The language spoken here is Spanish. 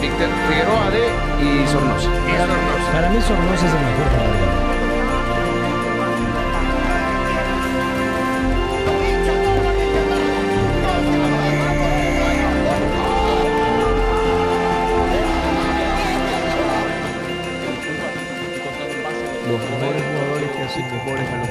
Víctor Figueroa D y Sornosa. Para mí Sornosa es el mejor jugador. Los mejores jugadores que hacen mejores a los